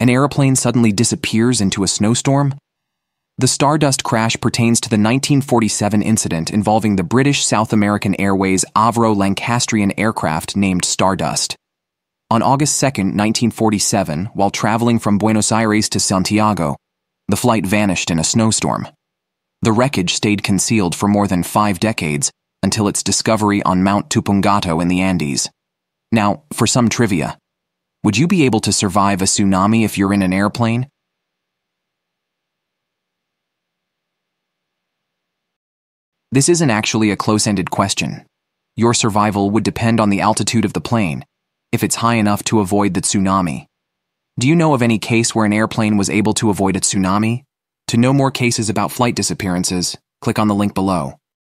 An aeroplane suddenly disappears into a snowstorm? The Stardust crash pertains to the 1947 incident involving the British South American Airways Avro Lancastrian aircraft named Stardust. On August 2, 1947, while traveling from Buenos Aires to Santiago, the flight vanished in a snowstorm. The wreckage stayed concealed for more than five decades until its discovery on Mount Tupungato in the Andes. Now, for some trivia. Would you be able to survive a tsunami if you're in an airplane? This isn't actually a close ended question. Your survival would depend on the altitude of the plane, if it's high enough to avoid the tsunami. Do you know of any case where an airplane was able to avoid a tsunami? To know more cases about flight disappearances, click on the link below.